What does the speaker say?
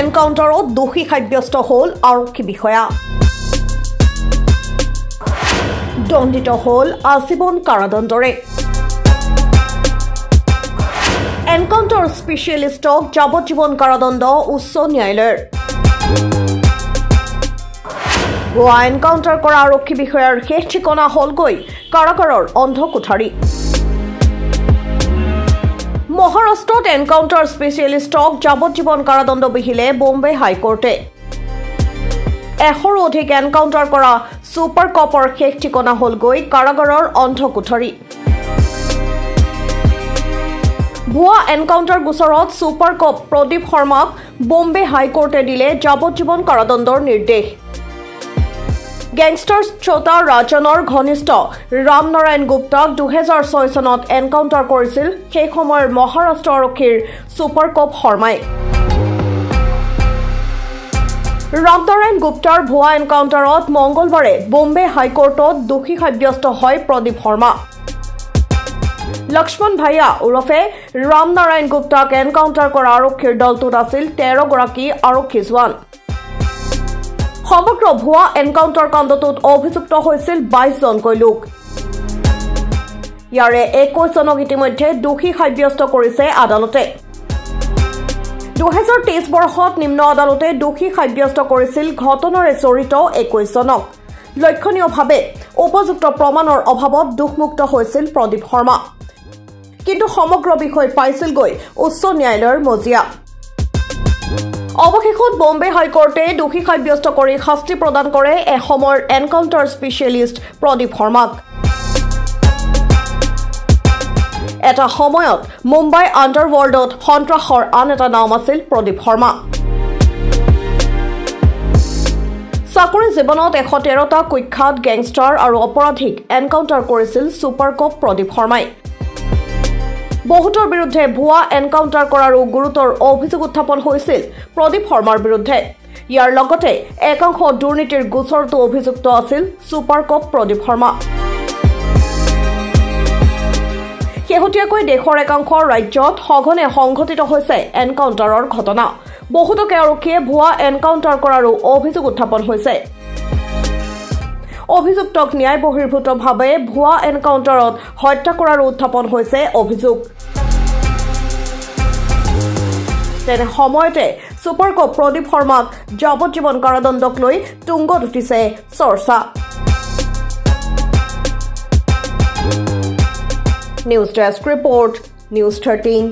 এনকাউণ্টাৰত দোষী সাব্যস্ত হ'ল আৰক্ষী বিষয়া। দণ্ডিত হ'ল আজীৱন কাৰাদণ্ডৰে। এনকাউণ্টাৰ স্পেচিয়েলিষ্টক যাৱজ্জীৱন কাৰাদণ্ড উচ্চ ন্যায়ালয়ৰ। গোৱা এনকাউণ্টাৰ কৰা আৰক্ষী বিষয়াৰ শেষ ঠিকনা হ'লগৈ কাৰাগাৰৰ অন্ধ কোঠাৰী মহাৰাষ্ট্ৰত এনকাউণ্টাৰ স্পেচিয়েলিষ্টক যাৱজ্জীৱন কাৰাদণ্ড বিহিলে বম্বে হাইকোৰ্টে। এশৰো অধিক এনকাউণ্টাৰ কৰা ছুপাৰ কপৰ শেষ ঠিকনা হ'লগৈ কাৰাগাৰৰ অন্ধ কোঠাৰী ভুৱা এনকাউণ্টাৰ গোচৰত ছুপাৰ কপ প্ৰদীপ শৰ্মাক বম্বে হাইকোৰ্টে দিলে যাৱজ্জীৱন কাৰাদণ্ডৰ নিৰ্দেশ। গেংষ্টাৰ শ্ৰোতা ৰাজনৰ ঘনিষ্ঠ ৰাম নাৰায়ণ গুপ্তাক দুহেজাৰ ছয় চনত এনকাউণ্টাৰ কৰিছিল। সেই সময়ৰ মহাৰাষ্ট্ৰ আৰক্ষীৰ ছুপাৰ কপ শৰ্মাই। ৰামনাৰায়ণ গুপ্তাৰ ভুৱা এনকাউণ্টাৰত মঙলবাৰে বম্বে হাইকোৰ্টত দোষী সাব্যস্ত হয় প্ৰদীপ শৰ্মা। লক্ষ্মণ ভাইয়া ওৰফে ৰাম নাৰায়ণ গুপ্তাক এনকাউণ্টাৰ কৰা আৰক্ষীৰ দলটোত আছিল তেৰগৰাকী আৰক্ষী জোৱান। সমগ্ৰ ভুৱা এনকাউণ্টাৰ কাণ্ডটোত অভিযুক্ত হৈছিল বাইশজনকৈ লোক। ইয়াৰে একৈশজনক ইতিমধ্যে দোষী সাব্যস্ত কৰিছে আদালতে। দুহেজাৰ তেইছ বৰ্ষত নিম্ন আদালতে দোষী সাব্যস্ত কৰিছিল ঘটনাৰে জড়িত একৈশজনক লক্ষণীয়ভাৱে উপযুক্ত প্ৰমাণৰ অভাৱত দোষমুক্ত হৈছিল প্ৰদীপ শৰ্মা। কিন্তু সমগ্ৰ বিষয় পাইছিলগৈ উচ্চ ন্যায়ালয়ৰ মজিয়া। অৱশেষত বম্বে হাইকোৰ্টে দোষী সাব্যস্ত কৰি শাস্তি প্ৰদান কৰে এসময়ৰ এনকাউণ্টাৰ স্পেচিয়েলিষ্ট প্ৰদীপ শৰ্মাক। এটা সময়ত মুম্বাই আণ্ডাৰৱৰ্ল্ডত সন্ত্ৰাসৰ আন এটা নাম আছিল প্ৰদীপ শৰ্মা। চাকৰি জীৱনত এশ তেৰটা কুখ্যাত গেংষ্টাৰ আৰু অপৰাধীক এনকাউণ্টাৰ কৰিছিল ছুপাৰ কপ প্ৰদীপ শৰ্মাই। বহুতৰ বিৰুদ্ধে ভুৱা এনকাউণ্টাৰ কৰাৰো গুৰুতৰ অভিযোগ উত্থাপন হৈছিল প্ৰদীপ শৰ্মাৰ বিৰুদ্ধে। ইয়াৰ লগতে একাংশ দুৰ্নীতিৰ গোচৰতো অভিযুক্ত আছিল ছুপাৰ কপ প্ৰদীপ শৰ্মা। শেহতীয়াকৈ দেশৰ একাংশ ৰাজ্যত সঘনে সংঘটিত হৈছে এনকাউণ্টাৰৰ ঘটনা। বহুতকে আৰক্ষীয়ে ভুৱা এনকাউণ্টাৰ কৰাৰো অভিযোগ উত্থাপন হৈছে। অভিযুক্তক ন্যায় বহিৰ্ভূতভাৱে ভুৱা এনকাউণ্টাৰত হত্যা কৰাৰো উত্থাপন হৈছে অভিযোগ। তেনে সময়তে ছুপাৰ কপ প্ৰদীপ শৰ্মাক যাৱজ্জীৱন কাৰাদণ্ডক লৈ তুংগত উঠিছে চৰ্চা। News desk report news thirteen